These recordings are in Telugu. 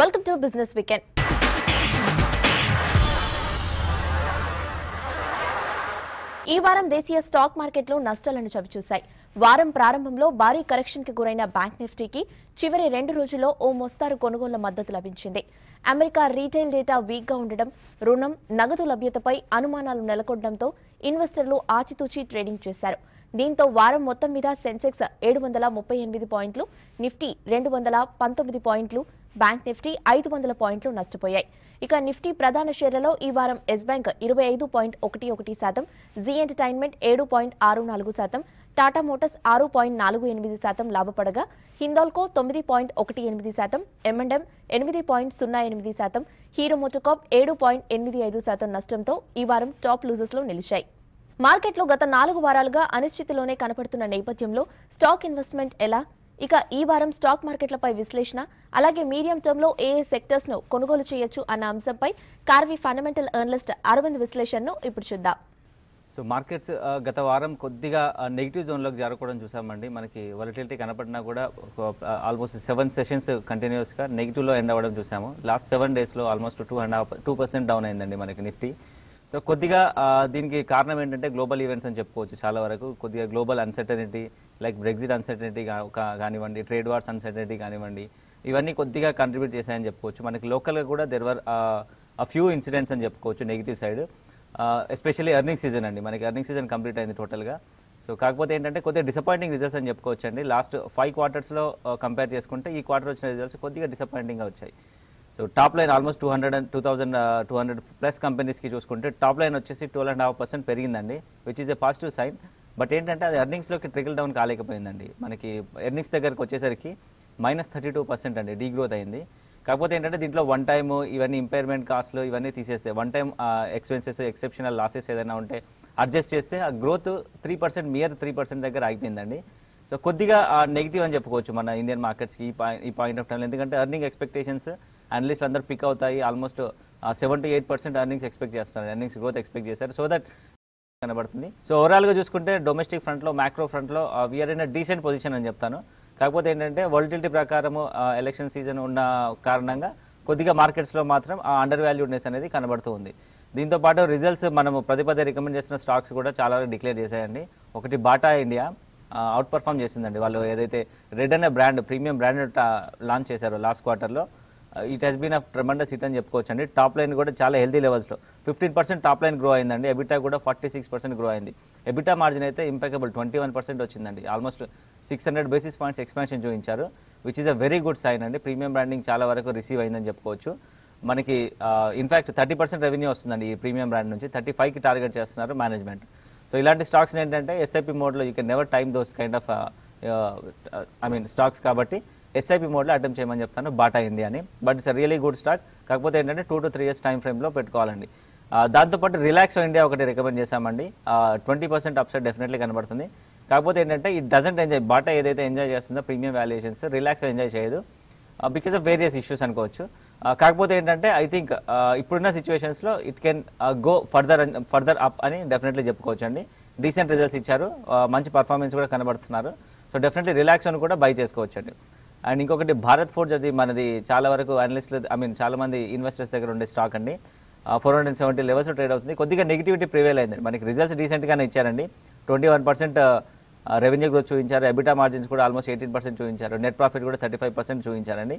Welcome to business weekend. ఈ వారం దేశీయ స్టాక్ మార్కెట్లు నష్టాలను చవిచూశాయి. వారం ప్రారంభంలో భారీ కరెక్షన్కి గురైన బ్యాంక్ నిఫ్టీకి చివరి రెండు రోజుల్లో ఓ మోస్తారు కొనుగోళ్ళ మద్దతు లభించింది. అమెరికా రీటైల్ డేటా వీక్గా ఉండడం రుణం నగదు లభ్యతపై అనుమానాలు నెలకొనడంతో ఇన్వెస్టర్లు ఆచితూచి ట్రేడింగ్ చేశారు. దీంతో వారం మొత్తం మీద సెన్సెక్స్ ఏడు వందల ముప్పై ఎనిమిది పాయింట్లు నిఫ్టీ రెండు వందల పంతొమ్మిది పాయింట్లు బ్యాంక్ నిఫ్టీ ఐదు వందల పాయింట్లు నష్టపోయాయి. ఇక నిఫ్టీ ప్రధాన షేర్లలో ఈ వారం ఎస్ బ్యాంక్ ఇరవై ఐదు పాయింట్ ఒకటి ఒకటి శాతం జీ ఎంటర్టైన్మెంట్ ఏడు పాయింట్ ఆరు నాలుగు శాతం టాటా మోటార్స్ ఆరు పాయింట్ నాలుగు ఎనిమిది శాతం లాభపడగా హిందాల్కో తొమ్మిది పాయింట్ ఒకటి ఎనిమిది శాతం ఎంఎండ్ఎం ఎనిమిది పాయింట్ సున్నా ఎనిమిది శాతం హీరో మోటోకాప్ ఏడు పాయింట్ ఎనిమిది ఐదు శాతం నష్టంతో ఈ వారం టాప్ లూజర్స్లో నిలిచాయి. మార్కెట్లో గత నాలుగు వారాలుగా అనిశ్చితిలోనే కనపడుతున్న నేపథ్యంలో స్టాక్ ఇన్వెస్ట్మెంట్ ఎలా? ఇక ఈ వారం స్టాక్ మార్కెట్లపై విశ్లేషణ అలాగే మీడియం టర్మ్లో ఏ ఏ సెక్టర్స్ను కొనుగోలు చేయొచ్చు అన్న అంశంపై కార్వి ఫండమెంటల్ ఎర్నలిస్ట్ అరవింద్ విశ్లేషణను ఇప్పుడు చూద్దాం. సో మార్కెట్స్ గత వారం కొద్దిగా నెగిటివ్ జోన్లోకి జరగకూడదు చూసామండి. మనకి వాలిటిలిటీ కనపడినా కూడా ఆల్మోస్ట్ సెవెన్ సెషన్స్ కంటిన్యూస్గా నెగిటివ్లో ఎండ్ అవ్వడం చూసాము. లాస్ట్ సెవెన్ డేస్లో almost two and half two percent down అయిందండి మనకి నిఫ్టీ సో కొద్దిగా దీనికి కారణం ఏంటంటే గ్లోబల్ ఈవెంట్స్ అని చెప్పుకోవచ్చు చాలా వరకు. కొద్దిగా global uncertainty like Brexit uncertainty కానివ్వండి ట్రేడ్ వార్స్ అన్సర్టనిటీ కానివ్వండి ఇవన్నీ కొద్దిగా కంట్రిబ్యూట్ చేశాయని చెప్పుకోవచ్చు. మనకి లోకల్గా కూడా దెర్ వర్ ఫ్యూ ఇన్సిడెంట్స్ అని చెప్పుకోవచ్చు negative side especially earning season అండి. మనకి ఎర్నింగ్ సీజన్ కంప్లీట్ అయింది టోటల్గా సో కాకపోతే ఏంటంటే కొద్దిగా డిసప్పాయింటింగ్ రిజల్ట్స్ అని చెప్పుకోవచ్చు అండి లాస్ట్ ఫైవ్ క్వార్టర్స్లో కంపేర్ చేసుకుంటే ఈ క్వార్టర్ వచ్చిన రిజల్ట్స్ కొద్దిగా డిసప్పాయింటింగ్గా వచ్చాయి. So top line almost two hundred and two thousand two hundred plus కంపెనీస్కి చూసుకుంటే టాప్ లైన్ వచ్చేసి ట్వెల్వ్ అండ్ హాఫ్ పర్సెంట్ పెరిగిందండి which is a positive sign but ఏంటంటే అది ఎర్నింగ్స్లోకి ట్రికల్ డౌన్ కాలేకపోయిందండి. మనకి ఎర్నింగ్స్ దగ్గరకు వచ్చేసరికి మైనస్ థర్టీ టూ పర్సెంట్ అండి డీ గ్రోత్ అయింది. కాకపోతే ఏంటంటే దీంట్లో వన్ టైమ్ ఇవన్నీ ఇంపైర్మెంట్ కాస్ట్లు ఇవన్నీ తీసేస్తే one time expenses exceptional losses ఏదైనా ఉంటే అడ్జస్ట్ చేస్తే ఆ growth three percent mere three percent దగ్గర ఆగిపోయిందండి. సో కొద్దిగా నెగిటివ్ అని చెప్పుకోవచ్చు మన ఇండియన్ మార్కెట్స్కి ఈ పాయింట్ ఈ పాయింట్ ఆఫ్ టైంలో ఎందుకంటే ఎర్నింగ్ ఎక్స్పెక్టేషన్స్ అనలిస్ట్ అందరూ పిక్ అవుతాయి. Almost seven to eight percent earnings expect చేస్తారు ఎర్నింగ్స్ గ్రోత్ ఎక్స్పెక్ట్ చేశారు. సో దట్ కనబడుతుంది. సో ఓవరాల్గా చూసుకుంటే డొమెస్టిక్ ఫ్రంట్లో మ్యాక్రో ఫ్రంట్లో వీఆర్ ఇన్ డీసెంట్ పొజిషన్ అని చెప్తాను. కాకపోతే ఏంటంటే వాలిటిలిటీ ప్రకారము ఎలక్షన్ సీజన్ ఉన్న కారణంగా కొద్దిగా మార్కెట్స్లో మాత్రం ఆ అండర్ వాల్యూడ్నెస్ అనేది కనబడుతూ ఉంది. దీంతో పాటు రిజల్ట్స్ మనము పదే పదే రికమెండ్ చేసిన స్టాక్స్ కూడా చాలా వరకు డిక్లేర్ చేశాయండి. ఒకటి బాటా ఇండియా అవుట్ పర్ఫామ్ చేసిందండి. వాళ్ళు ఏదైతే రెడ్ అనే బ్రాండ్ ప్రీమియం బ్రాండ్ లాంచ్ చేశారో లాస్ట్ క్వార్టర్లో it has been a tremendous hit అని చెప్పుకోవచ్చు అండి టాప్ లైన్ కూడా చాలా హెల్తీ లెవెల్స్లో fifteen percent top line grow అయిందండి. ఎబిటా కూడా ఫార్టీ సిక్స్ పర్సెంట్ గ్రో అయింది. ఎబిటా మార్జిన్ అయితే ఇంపెకబుల్ ట్వంటీ వన్ పర్సెంట్ వచ్చిందండి. Almost six hundred basis points expansion చూపించారు which is a very good sign అండి. ప్రీమియం బ్రాండింగ్ చాలా వరకు రిసీవ్ అయిందని చెప్పుకోవచ్చు. మనకి ఇన్ఫాక్ట్ థర్టీ పర్సెంట్ రెవెన్యూ వస్తుందండి ఈ ప్రీమియం బ్రాండ్ నుంచి. థర్టీ ఫైవ్కి టార్గెట్ చేస్తున్నారు మేనేజ్మెంట్ సో ఇలాంటి స్టాక్స్ ఏంటంటే ఎస్ఐపి మోడ్లో you can never time those kind of I mean stocks కాబట్టి ఎస్ఐపి మోడ్లో అటెంప్ట్ చేయమని చెప్తాను. బాటా ఇండియా అని. But it's really good stock కాకపోతే ఏంటంటే two to three years time ఫ్రేమ్లో పెట్టుకోవాలండి. దాంతోపాటు రిలాక్స్ ఇండియా ఒకటి రికమెండ్ చేశామండి. ట్వంటీ పర్సెంట్ అప్సైడ్ డెఫినెట్లీ కనబడుతుంది. కాకపోతే ఏంటంటే ఈ డజంట్ ఎంజాయ్ బాటా ఏదైతే ఎంజాయ్ చేస్తుందో ప్రీమియం వాల్యుయేషన్స్ రిలాక్స్ ఎంజాయ్ చేయదు. బికాస్ ఆఫ్ వేరియస్ ఇష్యూస్ అనుకోవచ్చు. కాకపోతే ఏంటంటే ఐ థింక్ ఇప్పుడున్న సిచ్యువేషన్స్లో it can go further further up అని డెఫినెట్లీ చెప్పుకోవచ్చు అండి డీసెంట్ రిజల్ట్స్ ఇచ్చారు మంచి పర్ఫార్మెన్స్ కూడా కనబడుతున్నారు. సో డెఫినెట్లీ రిలాక్స్ అని కూడా బై చేసుకోవచ్చు అండి అండ్ ఇంకొకటి భారత్ ఫోర్జ్ అది మనది చాలా వరకు అనలిస్టులు ఐ మీన్ చాలా మంది ఇన్వెస్టర్స్ దగ్గర ఉండే స్టాక్ అండి. Four hundred seventy levels trade అవుతుంది. కొద్దిగా నెగిటివిటీ ప్రివేల్ అయింది. మనకి రిజల్ట్స్ రీసెంట్గానే ఇచ్చారండి. Twenty one percent revenue growth చూపించారు. ఎబిటా మార్జిన్స్ కూడా ఆల్మోస్ట్ ఎయిటీన్ పర్సెంట్ చూపించారు. నెట్ ప్రాఫిట్ కూడా థర్టీ ఫైవ్ పర్సెంట్ చూపించారండి.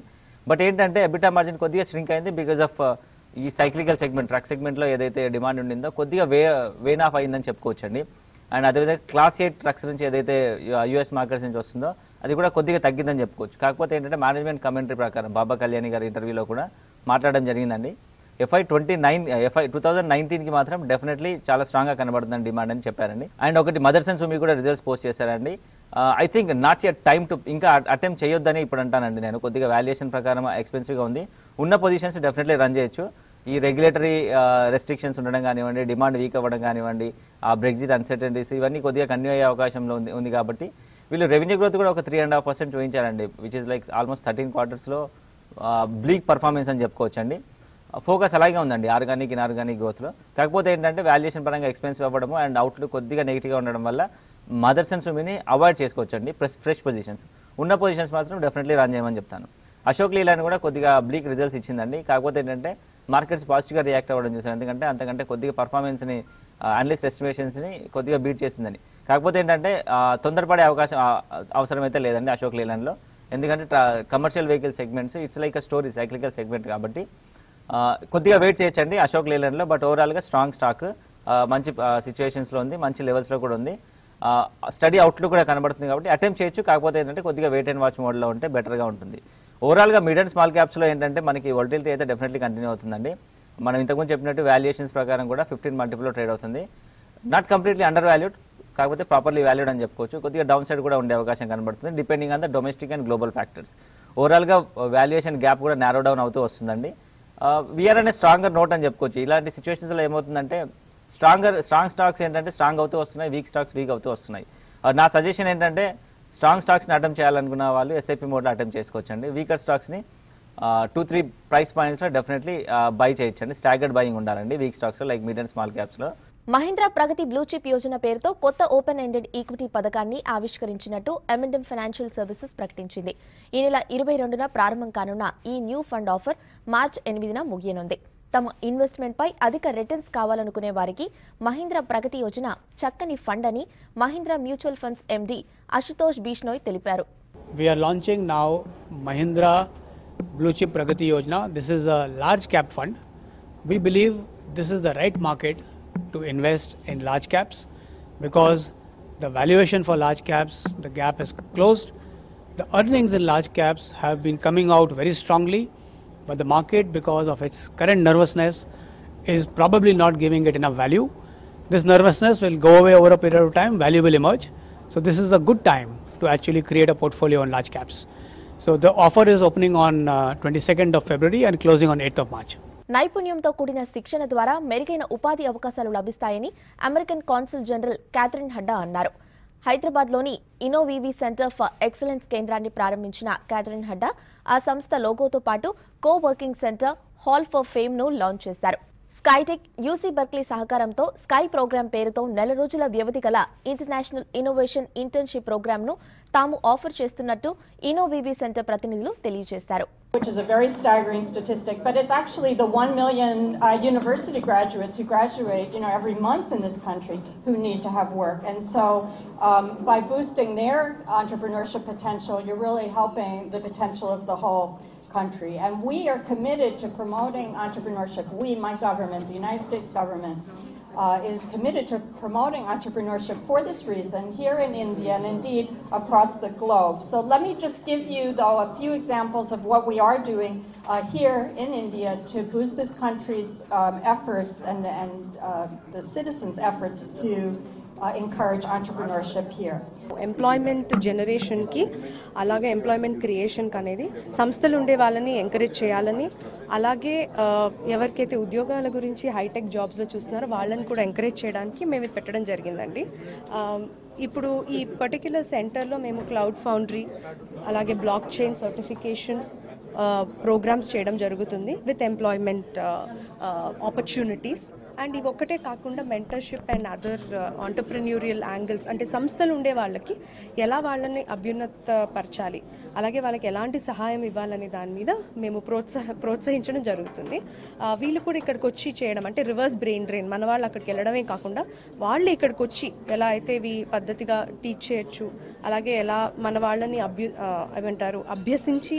బట్ ఏంటంటే ఎబిటా మార్జిన్ కొద్దిగా స్ట్రింక్ అయింది బికాస్ ఆఫ్ ఈ సైక్లికల్ సెగ్మెంట్ ట్రక్ సెగ్మెంట్లో ఏదైతే డిమాండ్ ఉండిందో కొద్దిగా వే వేన్ ఆఫ్ అయిందని చెప్పుకోవచ్చండి. అండ్ అదేవిధంగా క్లాస్ ఎయిట్ ట్రక్స్ నుంచి ఏదైతే యూఎస్ మార్కెట్స్ నుంచి వస్తుందో అది కూడా కొద్దిగా తగ్గిందని చెప్పుకోవచ్చు. కాకపోతే ఏంటంటే మేనేజ్మెంట్ కమెంటరీ ప్రకారం బాబా కళ్యాణి గారి ఇంటర్వ్యూలో కూడా మాట్లాడడం జరిగిందండి. FY twenty nine FY two thousand నైన్టీన్కి మాత్రం డెఫినెట్లీ చాలా స్ట్రాంగ్గా కనబడుతుందని డిమాండ్ అని చెప్పారండి. అండ్ ఒకటి మదర్స్ అండ్ సుమి కూడా రిజల్ట్స్ పోస్ట్ చేశారండి. I think not yet time to ఇంకా అటెంప్ట్ చేయొద్దని ఇప్పుడు అంటానండి నేను. కొద్దిగా వాల్యుయేషన్ ప్రకారం ఎక్స్పెన్సివ్గా ఉంది. ఉన్న పొజిషన్స్ డెఫినెట్లీ రన్ చేయొచ్చు. ఈ రెగ్యులేటరీ రెస్ట్రిక్షన్స్ uh, ఉండడం కానివ్వండి డిమాండ్ వీక్ అవ్వడం కానివ్వండి ఆ బ్రెగ్జిట్ అన్సర్టెంటీస్ ఇవన్నీ కొద్దిగా కన్యూ అయ్యే అవకాశంలో ఉంది ఉంది కాబట్టి వీళ్ళు రెవెన్యూ గ్రోత్ కూడా ఒక three and half percent చూపించారండి which is like almost thirteen క్వార్టర్స్లో బ్లీక్ పర్ఫార్మెన్స్ అని చెప్పుకోవచ్చు అండి ఫోకస్ అలాగే ఉందండి ఆర్గానిక్ ఇన్ఆర్గానిక్ గ్రోత్లో కాకపోతే ఏంటంటే వాల్యుయేషన్ పరంగా ఎక్స్పెన్సివ్ అవ్వడము అండ్ అవుట్లుక్ కొద్దిగా నెగిటివ్గా ఉండడం వల్ల మదర్స్ అండ్ సుమిని అవాయిడ్ చేసుకోవచ్చండి ప్రెస్ ఫ్రెష్ ఫ్రెష్ పొజిషన్స్ ఉన్న పొజిషన్స్ మాత్రం డెఫినెట్లీ రన్ చేయమని చెప్తాను. అశోక్ లీలాని కూడా కొద్దిగా బ్లీక్ రిజల్ట్స్ ఇచ్చిందండి. కాకపోతే ఏంటంటే మార్కెట్స్ పాజిటివ్గా రియాక్ట్ అవ్వడం చూసాను ఎందుకంటే అంతకంటే కొద్దిగా పర్ఫార్మెన్స్ని అనలిస్ట్ ఎస్టిమేషన్స్ని కొద్దిగా బీట్ చేసిందని. కాకపోతే ఏంటంటే తొందరపడే అవకాశం అవసరం అయితే లేదండి అశోక్ లేలన్లో ఎందుకంటే commercial vehicle segments it's like a story cyclical segment కాబట్టి కొద్దిగా వెయిట్ చేయొచ్చండి అశోక్ లేలర్లో బట్ ఓవరాల్గా స్ట్రాంగ్ స్టాక్ మంచి సిచ్యువేషన్స్లో ఉంది మంచి లెవెల్స్లో కూడా ఉంది. స్టడీ అవుట్లు కూడా కనబడుతుంది కాబట్టి అటెంప్ట్ చేయొచ్చు కాకపోతే ఏంటంటే కొద్దిగా వెయిట్ అండ్ వాచ్ మోడ్లో ఉంటే బెటర్గా ఉంటుంది. ఓవరాల్గా మిడ్ అండ్ స్మాల్ క్యాప్స్లో ఏంటంటే మనకి వోల్టిలిటీ అయితే డెఫినెట్లీ కంటిన్యూ అవుతుందండి. మనం ఇంతకుముందు చెప్పినట్టు వాల్యుయేషన్స్ ప్రకారం కూడా ఫిఫ్టీన్ మల్టిపుల్లో ట్రేడ్ అవుతుంది. నాట్ కంప్లీట్లీ అండర్ వాల్యూడ్ కాకపోతే ప్రాపర్లీ వాల్యూడ్ అని చెప్పుకోవచ్చు. కొద్దిగా డౌన్ సైడ్ కూడా ఉండే అవకాశం కనబడుతుంది. Depending on the domestic and global factors ఓవరాల్గా వాల్యుయేషన్ గ్యాప్ కూడా నేరో డౌన్ అవుతూ వస్తుందండి. విఆర్ అనే స్ట్రాంగర్ నోట్ అని చెప్పుకోవచ్చు. ఇలాంటి సిచ్యువేషన్స్లో ఏమవుతుందంటే స్ట్రాంగర్ స్ట్రాంగ్ స్టాక్స్ ఏంటంటే స్ట్రాంగ్ అవుతూ వస్తున్నాయి వీక్ స్టాక్స్ వీక్ అవుతూ వస్తున్నాయి. Uh, నా సజెషన్ ఏంటంటే స్ట్రాంగ్ స్టాక్స్ని అటెంప్ట్ చేయాలనుకున్న వాళ్ళు ఎస్ఐపి మోడ్లో అటెంప్ట్ చేసుకోవచ్చండి. వీకర్ స్టాక్స్ని టూ త్రీ ప్రైస్ పాయింట్స్లో డెఫినెట్లీ బై చేయొచ్చండి. స్టాగర్డ్ బయింగ్ ఉండాలండి. వీక్ స్టాక్స్లో లైక్ మీడియం స్మాల్ క్యాప్స్లో మహీంద్రా ప్రగతి బ్లూ చిప్ యోజన పేరుతో కొత్త ఓపెన్ ఎండెడ్ ఈక్విటీ పథకాన్ని ఆవిష్కరించినట్టు ఎమిండెం ఫైనాన్షియల్ సర్వీసెస్ ప్రకటించింది. ఈ నెల ఇరవై రెండున ప్రారంభం కానున్న ఈ న్యూ ఫండ్ ఆఫర్ మార్చ్ ఎనిమిదిన ముగియనుంది. తమ ఇన్వెస్ట్మెంట్పై అధిక రిటర్న్స్ కావాలనుకునే వారికి మహీంద్రా ప్రగతి యోజన చక్కని ఫండ్ అని Mahindra mutual funds MD Ashutosh Bishnoi తెలిపారు. We are launching now Mahindra Blue Chip Pragati this This the a large cap fund. We believe this is the to invest in large caps because the valuation for large caps, the gap is closed. The earnings in large caps have been coming out very strongly, but the market, because of its current nervousness, is probably not giving it enough value. This nervousness will go away over a period of time, value will emerge. So, this is a good time to actually create a portfolio on large caps. So, the offer is opening on uh, 22nd of February and closing on 8th of March. నైపుణ్యంతో కూడిన శిక్షణ ద్వారా మెరుగైన ఉపాధి అవకాశాలు లభిస్తాయని American consul general Katherine Hadda అన్నారు. హైదరాబాద్లోని ఇనోవీవీ సెంటర్ ఫర్ ఎక్సలెన్స్ కేంద్రాన్ని ప్రారంభించిన క్యాథరిన్ హడ్డా ఆ సంస్థ లోగోతో పాటు co working centre hall for ఫేమ్ను launch చేశారు. స్కైటెక్ యూసీ బర్క్లీ సహకారంతో స్కై ప్రోగ్రాం పేరుతో నెల రోజుల వ్యవధి గల ఇంటర్నేషనల్ ఇన్నోవేషన్ ఇంటర్న్షిప్ ప్రోగ్రాంను తాము ఆఫర్ చేస్తున్నట్టు ఇనోవీవీ సెంటర్ ప్రతినిధులు తెలియజేశారు which is a very staggering statistic, but it's actually the 1 million uh, university graduates who graduate, you know, every month in this country who need to have work. And so um, by boosting their entrepreneurship potential, you're really helping the potential of the whole country. And we are committed to promoting entrepreneurship. We, my government, the United States government, uh, is committed to promoting entrepreneurship for this reason here in India and indeed across the globe. So let me just give you, though, a few examples of what we are doing uh, here in India to boost this country's um, efforts and, the- and uh, the citizens' efforts to uh, encourage entrepreneurship here. Employment జనరేషన్కి అలాగే ఎంప్లాయ్మెంట్ క్రియేషన్కి అనేది సంస్థలు ఉండే వాళ్ళని ఎంకరేజ్ చేయాలని అలాగే uh, ఎవరికైతే ఉద్యోగాల గురించి హైటెక్ జాబ్స్లో చూస్తున్నారో వాళ్ళని కూడా ఎంకరేజ్ చేయడానికి మేము పెట్టడం జరిగిందండి um, ఇప్పుడు ఈ పర్టిక్యులర్ సెంటర్లో మేము క్లౌడ్ ఫౌండరీ అలాగే బ్లాక్ చైన్ సర్టిఫికేషన్ ప్రోగ్రామ్స్ చేయడం జరుగుతుంది విత్ ఎంప్లాయ్మెంట్ ఆపర్చునిటీస్ అండ్ ఇవి ఒక్కటే కాకుండా mentorship and other entrepreneurial angles అంటే సంస్థలు ఉండే వాళ్ళకి ఎలా వాళ్ళని అభ్యున్నతపరచాలి అలాగే వాళ్ళకి ఎలాంటి సహాయం ఇవ్వాలనే దాని మీద మేము ప్రోత్సాహ ప్రోత్సహించడం జరుగుతుంది. వీళ్ళు కూడా ఇక్కడికి వచ్చి చేయడం అంటే రివర్స్ బ్రెయిన్ డ్రైన్ మన వాళ్ళు అక్కడికి వెళ్ళడమే కాకుండా వాళ్ళు ఇక్కడికి వచ్చి ఎలా అయితే ఇవి పద్ధతిగా టీచ్ చేయొచ్చు అలాగే ఎలా మన వాళ్ళని అభ్యు ఏమంటారు అభ్యసించి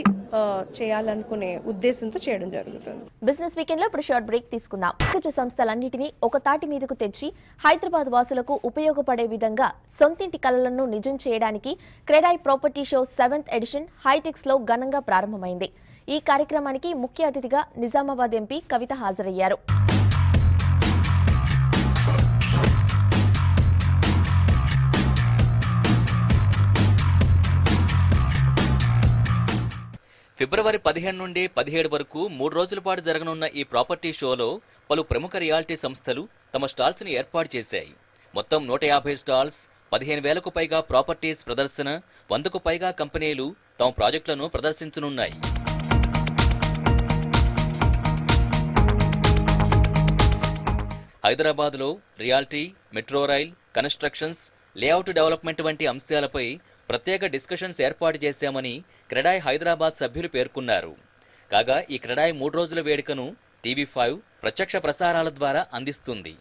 చేయాలనుకునే ఉద్దేశంతో చేయడం జరుగుతుంది. బిజినెస్ వీకెండ్లో ఇప్పుడు షార్ట్ బ్రేక్ తీసుకుందాం. సంస్థలన్నీ సంస్థలన్నింటినీ ఒక తాటి మీదకు తెచ్చి హైదరాబాద్ వాసులకు ఉపయోగపడే విధంగా సొంతింటి కలలను నిజం చేయడానికి CREDAI property show seventh edition హైటెక్స్లో ఘనంగా ప్రారంభమైంది. ఈ కార్యక్రమానికి ముఖ్య అతిథిగా నిజామాబాద్ ఎంపీ కవిత హాజరయ్యారు. ఫిబ్రవరి పదిహేను నుండి పదిహేడు వరకు మూడు రోజుల పాటు జరగనున్న ఈ ప్రాపర్టీ షోలో పలు ప్రముఖ రియాలిటీ సంస్థలు తమ స్టాల్స్ని ఏర్పాటు చేశాయి. మొత్తం నూట యాభై స్టాల్స్ పదిహేను వేలకు పైగా ప్రాపర్టీస్ ప్రదర్శన వందకు పైగా కంపెనీలు తమ ప్రాజెక్టులను ప్రదర్శించనున్నాయి. హైదరాబాద్లో realty metro rail constructions layout development వంటి అంశాలపై ప్రత్యేక డిస్కషన్స్ ఏర్పాటు చేశామని క్రెడాయ్ హైదరాబాద్ సభ్యులు పేర్కొన్నారు. కాగా ఈ క్రెడాయ్ మూడు రోజుల వేడుకను టీవీ ఫైవ్ ప్రత్యక్ష ప్రసారాల ద్వారా అందిస్తుంది.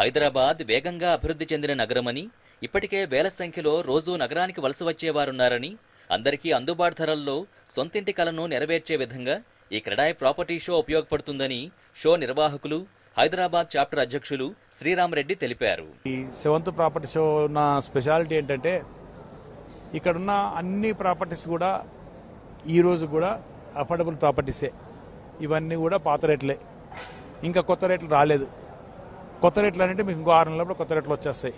హైదరాబాద్ వేగంగా అభివృద్ధి చెందిన నగరమని ఇప్పటికే వేల సంఖ్యలో రోజూ నగరానికి వలస వచ్చేవారున్నారని అందరికీ అందుబాటు ధరల్లో సొంతింటి కలను నెరవేర్చే విధంగా ఈ క్రెడాయ్ ప్రాపర్టీ షో ఉపయోగపడుతుందని షో నిర్వాహకులు హైదరాబాద్ చాప్టర్ అధ్యక్షులు శ్రీరామరెడ్డి తెలిపారు. ఈ సెవెంత్ ప్రాపర్టీ షో ఉన్న స్పెషాలిటీ ఏంటంటే ఇక్కడున్న అన్ని ప్రాపర్టీస్ కూడా ఈరోజు కూడా అఫోర్డబుల్ ప్రాపర్టీసే ఇవన్నీ కూడా పాత రేట్లే. ఇంకా కొత్త రేట్లు రాలేదు. కొత్త రేట్లు అంటే మీకు ఇంకో ఆరు నెలలప్పుడు కొత్త రేట్లు వచ్చేస్తాయి.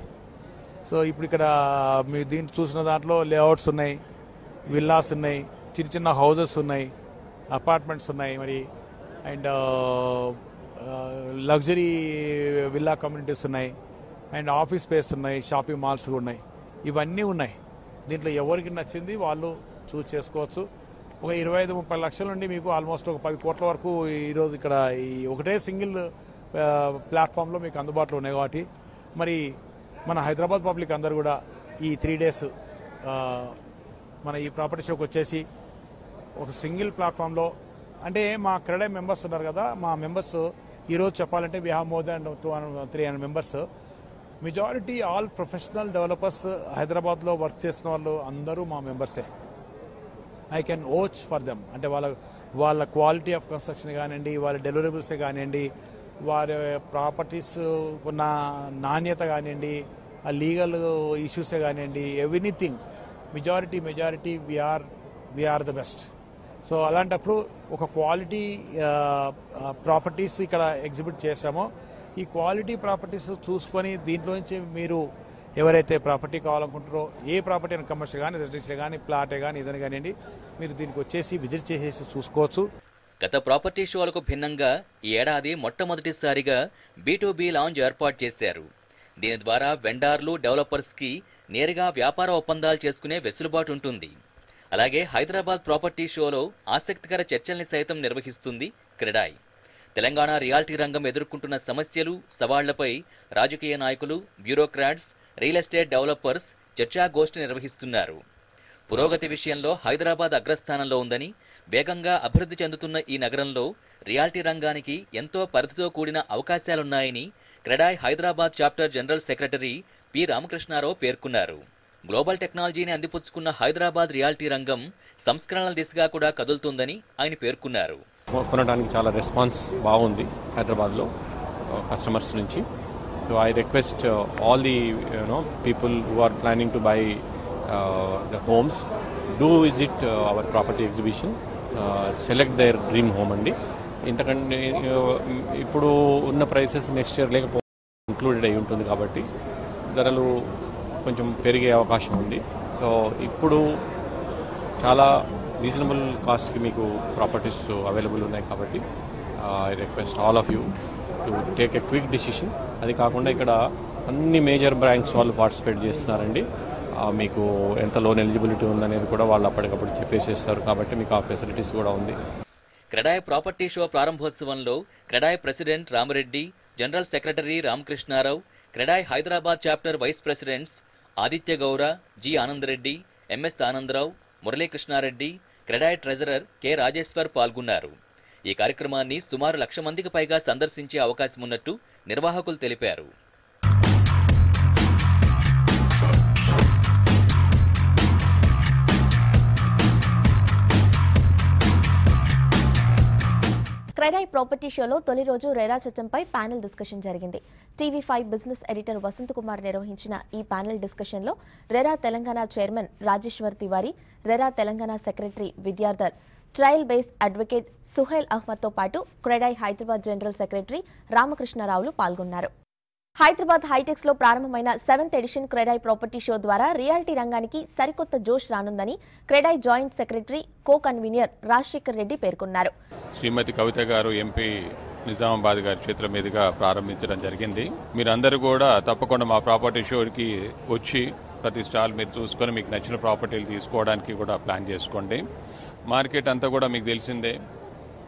సో ఇప్పుడు ఇక్కడ మీరు దీన్ని చూసిన దాంట్లో లేఅవుట్స్ ఉన్నాయి విల్లాస్ ఉన్నాయి చిన్న చిన్న హౌజెస్ ఉన్నాయి అపార్ట్మెంట్స్ ఉన్నాయి మరి. అండ్ లగ్జరీ విల్లా కమ్యూనిటీస్ ఉన్నాయి. అండ్ ఆఫీస్ స్పేస్ ఉన్నాయి షాపింగ్ మాల్స్ ఉన్నాయి. ఇవన్నీ ఉన్నాయి. దీంట్లో ఎవరికి నచ్చింది వాళ్ళు చూస్ చేసుకోవచ్చు. ఒక ఇరవై ఐదు ముప్పై లక్షల నుండి మీకు ఆల్మోస్ట్ ఒక పది కోట్ల వరకు ఈరోజు ఇక్కడ ఈ ఒకటే సింగిల్ ప్లాట్ఫామ్లో మీకు అందుబాటులో ఉన్నాయి కాబట్టి. మరి మన హైదరాబాద్ పబ్లిక్ అందరూ కూడా ఈ త్రీ డేస్ మన ఈ ప్రాపర్టీ షోకి వచ్చేసి ఒక సింగిల్ ప్లాట్ఫామ్లో అంటే మా క్రెడే మెంబర్స్ ఉన్నారు కదా మా మెంబర్స్ ఈరోజు చెప్పాలంటే we have more than two hundred three hundred members majority all professional developers హైదరాబాద్లో వర్క్ చేసిన వాళ్ళు అందరూ మా మెంబర్సే I can vouch for them. అంటే వాళ్ళ వాళ్ళ క్వాలిటీ ఆఫ్ కన్స్ట్రక్షన్ కానివ్వండి వాళ్ళ డెలివరబుల్స్ కానివ్వండి వారి ప్రాపర్టీస్ ఉన్న నాణ్యత కానివ్వండి ఆ లీగల్ ఇష్యూసే కానివ్వండి everything majority majority we are we are the best so అలాంటప్పుడు ఒక క్వాలిటీ ప్రాపర్టీస్ ఇక్కడ ఎగ్జిబిట్ చేశామో ఈ క్వాలిటీ ప్రాపర్టీస్ చూసుకొని దీంట్లో నుంచి మీరు ఎవరైతే ప్రాపర్టీ కావాలనుకుంటారో ఏ ప్రాపర్టీ అయినా కమర్షియల్ కానీ రెసిడెన్షియల్ కానీ ప్లాటే కానీ ఏదైనా కానివ్వండి మీరు దీనికి వచ్చేసి విజిట్ చేసేసి చూసుకోవచ్చు. గత ప్రాపర్టీ షోలకు భిన్నంగా ఈ ఏడాది మొట్టమొదటిసారిగా బీ లాంజ్ ఏర్పాటు చేశారు. దీని ద్వారా వెండార్లు డెవలపర్స్కి నేరుగా వ్యాపార ఒప్పందాలు చేసుకునే వెసులుబాటు ఉంటుంది. అలాగే హైదరాబాద్ ప్రాపర్టీ షోలో ఆసక్తికర చర్చల్ని సైతం నిర్వహిస్తుంది క్రెడాయ్. తెలంగాణ రియాల్టీ రంగం ఎదుర్కొంటున్న సమస్యలు సవాళ్ళపై రాజకీయ నాయకులు బ్యూరోక్రాట్స్ రియల్ ఎస్టేట్ డెవలపర్స్ చర్చాగోష్ఠి నిర్వహిస్తున్నారు. పురోగతి విషయంలో హైదరాబాద్ అగ్రస్థానంలో ఉందని వేగంగా అభివృద్ధి చెందుతున్న ఈ నగరంలో రియాల్టీ రంగానికి ఎంతో పరిధితో కూడిన అవకాశాలున్నాయని CREDAI Hyderabad chapter general secretary P. Ramakrishnarao పేర్కొన్నారు. గ్లోబల్ టెక్నాలజీని అందిపుచ్చుకున్న హైదరాబాద్ రియాల్టీ రంగం సంస్కరణల దిశగా కూడా కదులుతుందని ఆయన పేర్కొన్నారు. కొనడానికి చాలా రెస్పాన్స్ బాగుంది హైదరాబాద్లో కస్టమర్స్ నుంచి. So I request all the you know people who are planning to buy the homes do visit our property exhibition select their dream home అండి. ఇంతకంటే ఇప్పుడు ఉన్న ప్రైసెస్ నెక్స్ట్ ఇయర్ లేకపోతే ఇంక్లూడెడ్ అయి ఉంటుంది కాబట్టి ధరలు కొంచెం పెరిగే అవకాశం ఉంది. సో ఇప్పుడు చాలా రీజనబుల్ కాస్ట్కి మీకు ప్రాపర్టీస్ అవైలబుల్ ఉన్నాయి కాబట్టి I request all of you to take a quick decision. అది కాకుండా ఇక్కడ అన్ని మేజర్ బ్యాంక్స్ వాళ్ళు పార్టిసిపేట్ చేస్తున్నారండి. మీకు ఎంత లోన్ ఎలిజిబిలిటీ ఉందనేది కూడా వాళ్ళు అప్పటికప్పుడు చెప్పేసేస్తారు కాబట్టి మీకు ఆ ఫెసిలిటీస్ కూడా ఉంది. CREDAI property show ప్రారంభోత్సవంలో CREDAI president Ramareddy general secretary Ramakrishnarao CREDAI Hyderabad chapter vice presidents Aditya Gaura G Anandreddy MS Anandrao Muralikrishnareddy CREDAI treasurer K Rajeshwar పాల్గొన్నారు. ఈ కార్యక్రమాన్ని సుమారు లక్ష మందికి పైగా సందర్శించే అవకాశం ఉన్నట్టు నిర్వాహకులు తెలిపారు. క్రెడై ప్రాపర్టీ షోలో తొలి రోజు రెరా చట్టంపై ప్యానెల్ డిస్కషన్ జరిగింది. TV five business editor Vasanth Kumar నిర్వహించిన ఈ ప్యానెల్ డిస్కషన్లో RERA Telangana chairman Rajeshwar Tiwari RERA Telangana secretary Vidyadhar trial base advocate Suhail అహ్మద్తో పాటు క్రెడై హైదరాబాద్ జనరల్ సెక్రటరీ రామకృష్ణారావులు పాల్గొన్నారు. హైదరాబాద్ హైటెక్స్లో ప్రారంభమైన seventh edition CREDAI property show ద్వారా రియాలిటీ రంగానికి సరికొత్త జోష్ రానుందని CREDAI joint secretary co convener Rajasekhar Reddy పేర్కొన్నారు. శ్రీమతి కవిత గారు ఎంపీ నిజామాబాద్ గారి చేతుల మీదుగా ప్రారంభించడం జరిగింది. మీరందరూ కూడా తప్పకుండా మా ప్రాపర్టీ షోకి వచ్చి ప్రతి స్టాల్ మీరు చూసుకొని మీకు నచ్చిన ప్రాపర్టీలు తీసుకోవడానికి కూడా ప్లాన్ చేసుకోండి. మార్కెట్ అంతా కూడా మీకు తెలిసిందే.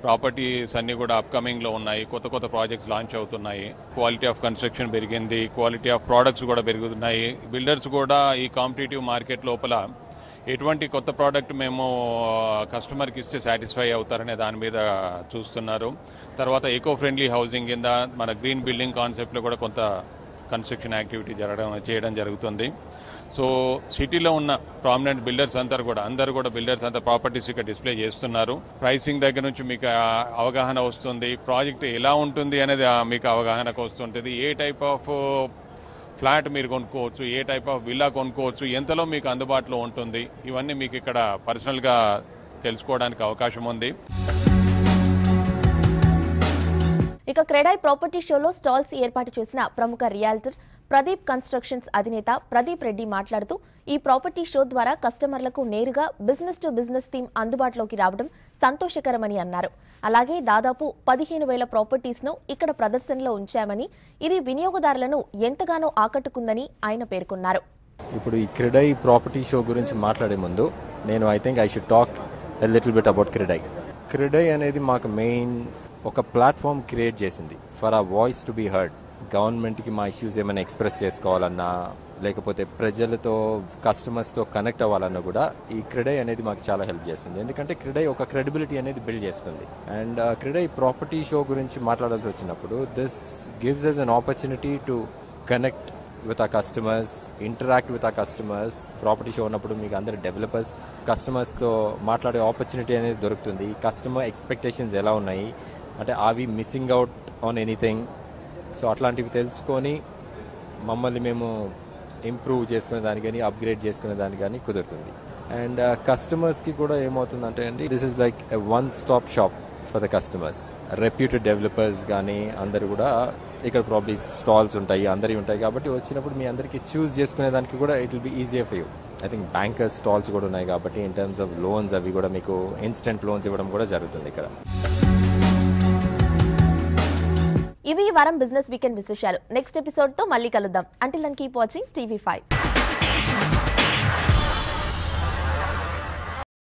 ప్రాపర్టీస్ అన్ని కూడా అప్కమింగ్లో ఉన్నాయి. కొత్త కొత్త ప్రాజెక్ట్స్ లాంచ్ అవుతున్నాయి. క్వాలిటీ ఆఫ్ కన్స్ట్రక్షన్ పెరిగింది. క్వాలిటీ ఆఫ్ ప్రోడక్ట్స్ కూడా పెరుగుతున్నాయి. బిల్డర్స్ కూడా ఈ కాంపిటేటివ్ మార్కెట్ లోపల ఎటువంటి కొత్త ప్రోడక్ట్ మేము కస్టమర్కి ఇస్తే సాటిస్ఫై అవుతారనే దాని మీద చూస్తున్నారు. తర్వాత ఎకో ఫ్రెండ్లీ హౌసింగ్ కింద మన గ్రీన్ బిల్డింగ్ కాన్సెప్ట్లో కూడా కొంత కన్స్ట్రక్షన్ యాక్టివిటీ జరగడం చేయడం జరుగుతుంది. సో సిటీలో ఉన్న ప్రామినెంట్ బిల్డర్స్ అందరు కూడా అందరు కూడా బిల్డర్స్ అంతా ప్రాపర్టీస్ ఇక్కడ డిస్ప్లే చేస్తున్నారు. ప్రైసింగ్ దగ్గర నుంచి మీకు అవగాహన వస్తుంది. ప్రాజెక్ట్ ఎలా ఉంటుంది అనేది మీకు అవగాహనకు వస్తుంటుంది. ఏ టైప్ ఆఫ్ ఫ్లాట్ మీరు కొనుక్కోవచ్చు ఏ టైప్ ఆఫ్ విల్లా కొనుక్కోవచ్చు ఎంతలో మీకు అందుబాటులో ఉంటుంది ఇవన్నీ మీకు ఇక్కడ పర్సనల్గా తెలుసుకోవడానికి అవకాశం ఉంది. ఇక క్రెడాయ్ ప్రాపర్టీ షోలో స్టాల్స్ ఏర్పాటు చేసిన ప్రముఖ రియాల్టర్ ప్రదీప్ కన్స్ట్రక్షన్స్ అధినేత ప్రదీప్ రెడ్డి మాట్లాడుతూ ఈ ప్రాపర్టీ షో ద్వారా కస్టమర్లకు నేరుగా బిజినెస్ టు బిజినెస్ థీమ్ అందుబాటులోకి రావడం సంతోషకరమని అన్నారు. అలాగే దాదాపు పదిహేను వేల ప్రాపర్టీస్ను ఇక్కడ ప్రదర్శనలో ఉంచామని ఇది వినియోగదారులను ఎంతగానో ఆకట్టుకుందని ఆయన పేర్కొన్నారు. ఇప్పుడు ఈ క్రెడై ప్రాపర్టీ షో గురించి మాట్లాడే ముందు నేను I think I should talk little bit about CREDAI. CREDAI అనేది మాకు మెయిన్ ఒక ప్లాట్ఫామ్ క్రియేట్ చేసింది for a voice to be heard. గవర్నమెంట్కి మా ఇష్యూస్ ఏమైనా ఎక్స్ప్రెస్ చేసుకోవాలన్నా లేకపోతే ప్రజలతో కస్టమర్స్తో కనెక్ట్ అవ్వాలన్నా కూడా ఈ క్రెడై అనేది మాకు చాలా హెల్ప్ చేస్తుంది. ఎందుకంటే క్రెడై ఒక క్రెడిబిలిటీ అనేది బిల్డ్ చేస్తుంది. అండ్ క్రెడై ప్రాపర్టీ షో గురించి మాట్లాడాల్సి వచ్చినప్పుడు this gives us an opportunity to connect with a customers interact with a customers property show ఉన్నప్పుడు మీకు అందరు డెవలపర్స్ కస్టమర్స్తో మాట్లాడే ఆపర్చునిటీ అనేది దొరుకుతుంది. కస్టమర్ ఎక్స్పెక్టేషన్స్ ఎలా ఉన్నాయి? అంటే అవి missing out on anything so అట్లాంటివి తెలుసుకొని మమ్మల్ని మేము ఇంప్రూవ్ చేసుకునే దాని కానీ అప్గ్రేడ్ చేసుకునే దాని కానీ కుదురుతుంది. అండ్ కస్టమర్స్కి uh, కూడా ఏమవుతుందంటే అండి this is like a one stop shop for the customers reputed developers కానీ అందరు కూడా ఇక్కడ ప్రాబ్లీ స్టాల్స్ ఉంటాయి అందరివి ఉంటాయి కాబట్టి వచ్చినప్పుడు మీ అందరికీ చూస్ చేసుకునే దానికి కూడా it will be easier for you I think bankers stalls కూడా ఉన్నాయి కాబట్టి ఇన్ టర్మ్స్ ఆఫ్ లోన్స్ అవి కూడా మీకు ఇన్స్టెంట్ లోన్స్ ఇవ్వడం కూడా జరుగుతుంది ఇక్కడ. ఇవి ఈ వారం బిజినెస్ వీకెండ్ విశేషాలు. నెక్స్ట్ ఎపిసోడ్తో మళ్ళీ కలుద్దాం. Until then keep watching TV five